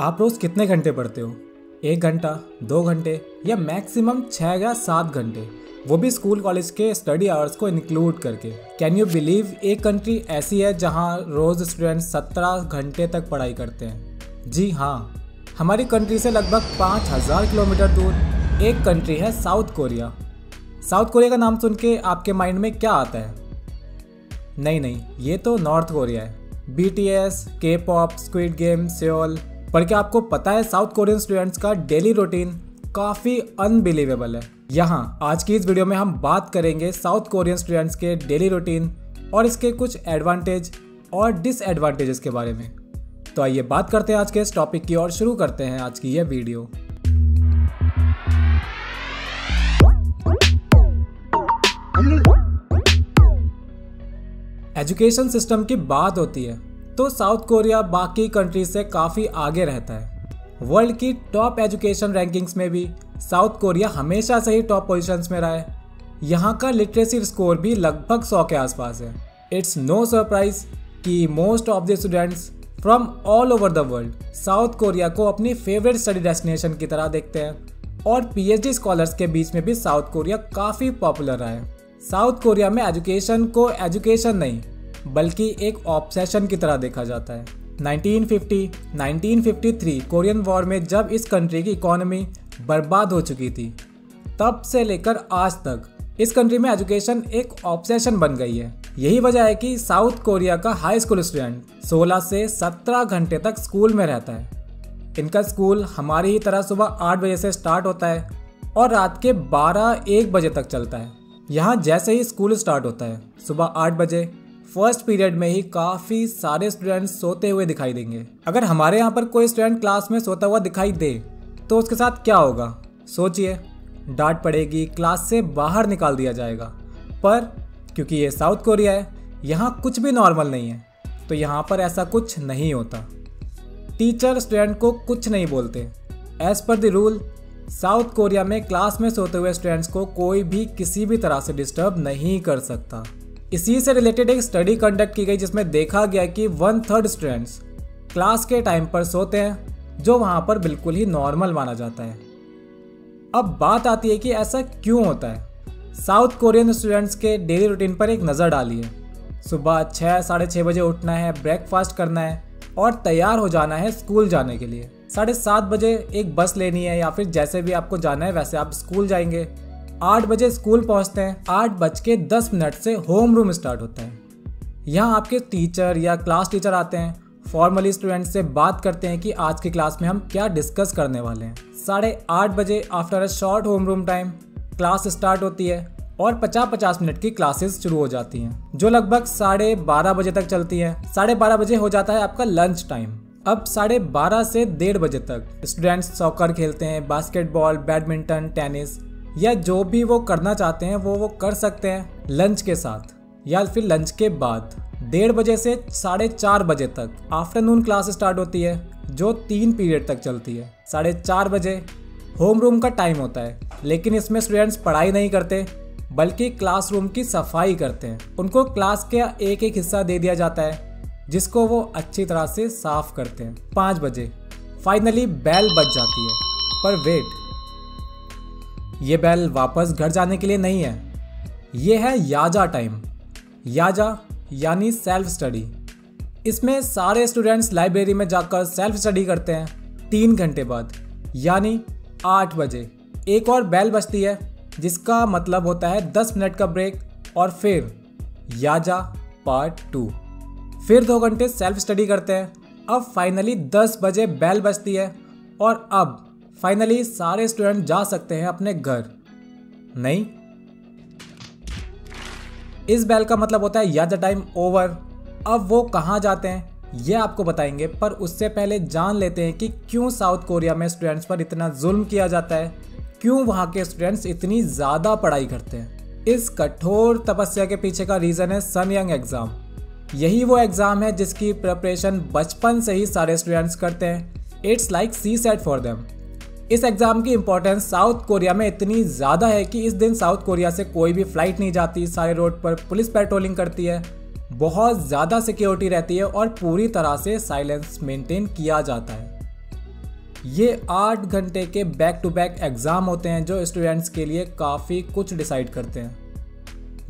आप रोज कितने घंटे पढ़ते हो? एक घंटा, दो घंटे या मैक्सिमम छः या सात घंटे? वो भी स्कूल कॉलेज के स्टडी आवर्स को इंक्लूड करके। कैन यू बिलीव एक कंट्री ऐसी है जहाँ रोज स्टूडेंट सत्रह घंटे तक पढ़ाई करते हैं? जी हाँ हमारी कंट्री से लगभग पाँच हज़ार किलोमीटर दूर एक कंट्री है साउथ कोरिया साउथ कोरिया का नाम सुन के आपके माइंड में क्या आता है? नहीं नहीं, ये तो नॉर्थ कोरिया है। बी टी एस के पॉप स्क्विड गेम सियोल पर क्या आपको पता है साउथ कोरियन स्टूडेंट्स का डेली रूटीन काफ़ी अनबिलीवेबल है? यहाँ, आज की इस वीडियो में हम बात करेंगे साउथ कोरियन स्टूडेंट्स के डेली रूटीन और इसके कुछ एडवांटेज और डिसएडवांटेजेस के बारे में। तो आइए बात करते हैं आज के इस टॉपिक की और शुरू करते हैं आज की यह वीडियो एजुकेशन सिस्टम की बात होती है। तो साउथ कोरिया बाकी कंट्री से काफ़ी आगे रहता है। वर्ल्ड की टॉप एजुकेशन रैंकिंग्स में भी साउथ कोरिया हमेशा से ही टॉप पोजीशंस में रहा है। यहाँ का लिटरेसी स्कोर भी लगभग सौ के आसपास है। इट्स नो सरप्राइज़ कि most of the students from all over the world South Korea को अपनी फेवरेट स्टडी डेस्टिनेशन की तरह देखते हैं। और पीएचडी स्कॉलर्स के बीच में भी साउथ कोरिया काफ़ी पॉपुलर रहा है। साउथ कोरिया में एजुकेशन को एजुकेशन नहीं बल्कि एक ऑब्सेशन की तरह देखा जाता है। 1950, 1953 कोरियन वॉर में जब इस कंट्री की इकोनॉमी बर्बाद हो चुकी थी तब से लेकर आज तक इस कंट्री में एजुकेशन एक ऑब्सेशन बन गई है। यही वजह है कि साउथ कोरिया का हाई स्कूल स्टूडेंट 16 से 17 घंटे तक स्कूल में रहता है। इनका स्कूल हमारी ही तरह सुबह 8 बजे से स्टार्ट होता है और रात के 12-1 बजे तक चलता है। यहाँ जैसे ही स्कूल स्टार्ट होता है सुबह आठ बजे फ़र्स्ट पीरियड में ही काफ़ी सारे स्टूडेंट्स सोते हुए दिखाई देंगे। अगर हमारे यहाँ पर कोई स्टूडेंट क्लास में सोता हुआ दिखाई दे तो उसके साथ क्या होगा? सोचिए, डांट पड़ेगी, क्लास से बाहर निकाल दिया जाएगा। पर, क्योंकि ये साउथ कोरिया है, यहाँ कुछ भी नॉर्मल नहीं है तो यहाँ पर ऐसा कुछ नहीं होता। टीचर स्टूडेंट को कुछ नहीं बोलते। As per the rule South Korea में क्लास में सोते हुए स्टूडेंट्स को कोई भी किसी भी तरह से डिस्टर्ब नहीं कर सकता। इसी से रिलेटेड एक स्टडी कंडक्ट की गई जिसमें देखा गया कि वन थर्ड स्टूडेंट्स क्लास के टाइम पर सोते हैं, जो वहाँ पर बिल्कुल ही नॉर्मल माना जाता है। अब बात आती है कि ऐसा क्यों होता है? साउथ कोरियन स्टूडेंट्स के डेली रूटीन पर एक नज़र डालिए। सुबह छः साढ़े छः बजे उठना है ब्रेकफास्ट करना है और तैयार हो जाना है स्कूल जाने के लिए। साढ़े सात बजे एक बस लेनी है या फिर जैसे भी आपको जाना है, वैसे आप स्कूल जाएँगे। आठ बजे स्कूल पहुँचते हैं, आठ बज के दस मिनट से होम रूम स्टार्ट होता है। यहाँ आपके टीचर या क्लास टीचर आते हैं फॉर्मली स्टूडेंट से बात करते हैं कि आज की क्लास में हम क्या डिस्कस करने वाले हैं। साढ़े आठ बजे after a short home room time class start होती है और पचास पचास मिनट की क्लासेस शुरू हो जाती हैं, जो लगभग साढ़े बारह बजे तक चलती हैं। साढ़े बारह बजे हो जाता है आपका लंच टाइम अब साढ़े बारह से डेढ़ बजे तक स्टूडेंट्स सॉकर खेलते हैं बास्केटबॉल बैडमिंटन टेनिस या जो भी वो करना चाहते हैं, वो वो कर सकते हैं लंच के साथ। या फिर लंच के बाद, डेढ़ बजे से साढ़े चार बजे तक आफ्टरनून क्लास स्टार्ट होती है, जो तीन पीरियड तक चलती है। साढ़े चार बजे होम रूम का टाइम होता है, लेकिन इसमें स्टूडेंट्स पढ़ाई नहीं करते, बल्कि क्लासरूम की सफ़ाई करते हैं। उनको क्लास का एक एक हिस्सा दे दिया जाता है, जिसको वो अच्छी तरह से साफ़ करते हैं। पाँच बजे फाइनली बैल बज जाती है। पर वेट ये बैल वापस घर जाने के लिए नहीं है। ये है याजा टाइम। याजा, यानी सेल्फ स्टडी। इसमें सारे स्टूडेंट्स लाइब्रेरी में जाकर सेल्फ स्टडी करते हैं तीन घंटे बाद, यानी आठ बजे। एक और बैल बजती है, जिसका मतलब होता है दस मिनट का ब्रेक, और फिर याजा पार्ट टू फिर दो घंटे सेल्फ स्टडी करते हैं। अब फाइनली दस बजे बैल बजती है, और अब फाइनली सारे स्टूडेंट जा सकते हैं अपने घर। नहीं? इस बैल का मतलब होता है, या द टाइम ओवर अब वो कहाँ जाते हैं, ये आपको बताएँगे, पर उससे पहले जान लेते हैं कि क्यों साउथ कोरिया में स्टूडेंट्स पर इतना जुल्म किया जाता है। क्यों वहाँ के स्टूडेंट्स इतनी ज़्यादा पढ़ाई करते हैं? इस कठोर तपस्या के पीछे का रीज़न है सन यंग एग्ज़ाम यही वो एग्ज़ाम है जिसकी प्रिपरेशन बचपन से ही सारे स्टूडेंट्स करते हैं। It's like CSAT for them इस एग्ज़ाम की इंपॉर्टेंस साउथ कोरिया में इतनी ज़्यादा है कि इस दिन साउथ कोरिया से कोई भी फ़्लाइट नहीं जाती सारे रोड पर पुलिस पेट्रोलिंग करती है। बहुत ज़्यादा सिक्योरिटी रहती है और पूरी तरह से साइलेंस मेंटेन किया जाता है। ये आठ घंटे के बैक टू बैक एग्ज़ाम होते हैं जो स्टूडेंट्स के लिए काफ़ी कुछ डिसाइड करते हैं।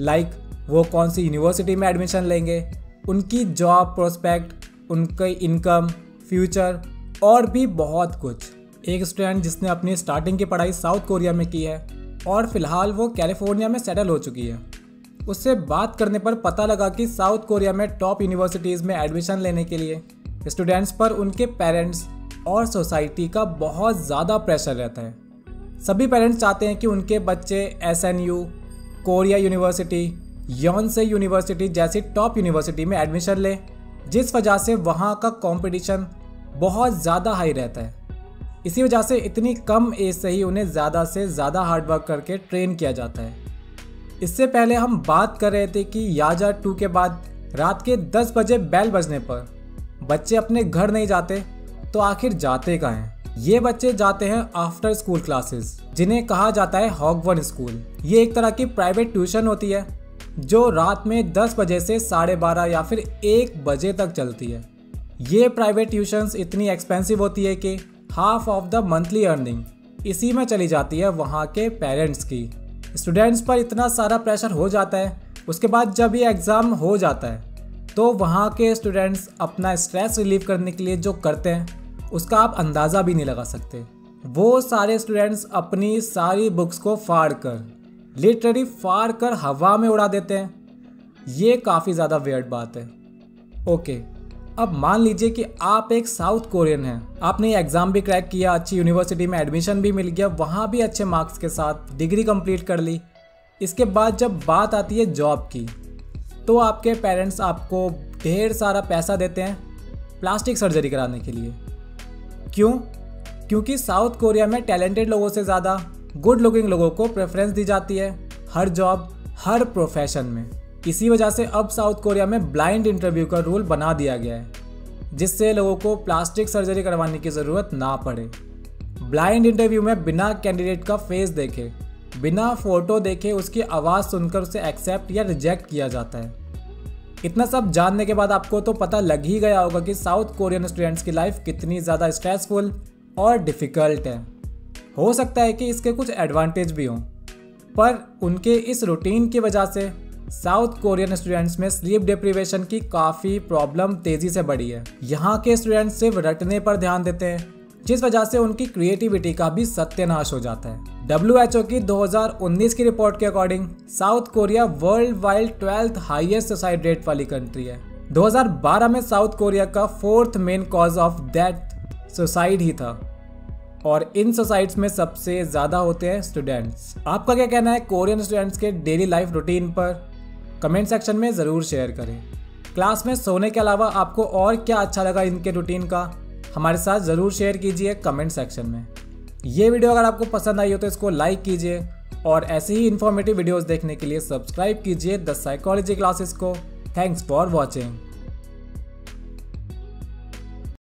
लाइक like, वो कौन सी यूनिवर्सिटी में एडमिशन लेंगे? उनकी जॉब प्रोस्पेक्ट उनकी इनकम फ्यूचर और भी बहुत कुछ। एक स्टूडेंट जिसने अपनी स्टार्टिंग की पढ़ाई साउथ कोरिया में की है और फ़िलहाल वो कैलिफ़ोर्निया में सेटल हो चुकी है। उससे बात करने पर पता लगा कि साउथ कोरिया में टॉप यूनिवर्सिटीज़ में एडमिशन लेने के लिए स्टूडेंट्स पर उनके पेरेंट्स और सोसाइटी का बहुत ज़्यादा प्रेशर रहता है। सभी पेरेंट्स चाहते हैं कि उनके बच्चे S N U Korea university, Yonsei university जैसी टॉप यूनिवर्सिटी में एडमिशन लें, जिस वजह से वहाँ का कंपटीशन बहुत ज़्यादा हाई रहता है। इसी वजह से इतनी कम एज से ही उन्हें ज़्यादा से ज़्यादा हार्डवर्क करके ट्रेन किया जाता है। इससे पहले हम बात कर रहे थे कि याजा टू के बाद रात के 10 बजे बैल बजने पर बच्चे अपने घर नहीं जाते तो आखिर जाते कहाँ हैं? ये बच्चे जाते हैं आफ्टर स्कूल क्लासेस जिन्हें कहा जाता है हॉगवन स्कूल ये एक तरह की प्राइवेट ट्यूशन होती है, जो रात में 10 बजे से साढ़े बारह या फिर एक बजे तक चलती है। ये प्राइवेट ट्यूशन्स इतनी एक्सपेंसिव होती है कि half of the monthly earning इसी में चली जाती है वहाँ के पेरेंट्स की। स्टूडेंट्स पर इतना सारा प्रेशर हो जाता है, उसके बाद जब ये एग्ज़ाम हो जाता है तो वहाँ के स्टूडेंट्स अपना स्ट्रेस रिलीव करने के लिए जो करते हैं, उसका आप अंदाज़ा भी नहीं लगा सकते। वो सारे स्टूडेंट्स अपनी सारी बुक्स को फाड़ कर लिटरली फाड़ कर हवा में उड़ा देते हैं। ये काफ़ी ज़्यादा वेयर्ड बात है। ओके अब मान लीजिए कि आप एक साउथ कोरियन हैं। आपने एग्ज़ाम भी क्रैक किया, अच्छी यूनिवर्सिटी में एडमिशन भी मिल गया, वहाँ भी अच्छे मार्क्स के साथ डिग्री कंप्लीट कर ली। इसके बाद जब बात आती है जॉब की तो आपके पेरेंट्स आपको ढेर सारा पैसा देते हैं प्लास्टिक सर्जरी कराने के लिए। क्यों? क्योंकि साउथ कोरिया में टैलेंटेड लोगों से ज़्यादा गुड लुकिंग लोगों को प्रेफरेंस दी जाती है हर जॉब हर प्रोफेशन में। इसी वजह से अब साउथ कोरिया में ब्लाइंड इंटरव्यू का रूल बना दिया गया है, जिससे लोगों को प्लास्टिक सर्जरी करवाने की ज़रूरत ना पड़े। ब्लाइंड इंटरव्यू में बिना कैंडिडेट का फेस देखे, बिना फ़ोटो देखे उसकी आवाज़ सुनकर उसे एक्सेप्ट या रिजेक्ट किया जाता है। इतना सब जानने के बाद आपको तो पता लग ही गया होगा कि साउथ कोरियन स्टूडेंट्स की लाइफ कितनी ज़्यादा स्ट्रेसफुल और डिफ़िकल्ट है। हो सकता है कि इसके कुछ एडवांटेज भी हों, पर उनके इस रूटीन की वजह से साउथ कोरियन स्टूडेंट्स में स्लीप डिप्रीवेशन की काफ़ी प्रॉब्लम तेज़ी से बढ़ी है। यहाँ के स्टूडेंट्स सिर्फ़ रटने पर ध्यान देते हैं, जिस वजह से उनकी क्रिएटिविटी का भी सत्यानाश हो जाता है। डब्ल्यूएचओ की 2019 की रिपोर्ट के according, South Korea world wide twelfth highest suicide rate वाली कंट्री है। 2012 में साउथ कोरिया का fourth main cause of death suicide ही था। और इन सोसाइट्स में सबसे ज़्यादा होते हैं स्टूडेंट्स। आपका क्या कहना है कोरियन स्टूडेंट्स के डेली लाइफ रूटीन पर? कमेंट सेक्शन में ज़रूर शेयर करें। क्लास में सोने के अलावा आपको और क्या अच्छा लगा इनके रूटीन का, हमारे साथ ज़रूर शेयर कीजिए कमेंट सेक्शन में। ये वीडियो अगर आपको पसंद आई हो तो इसको लाइक कीजिए और ऐसे ही इन्फॉर्मेटिव वीडियोस देखने के लिए सब्सक्राइब कीजिए द साइकोलॉजी क्लासेस को। Thanks for watching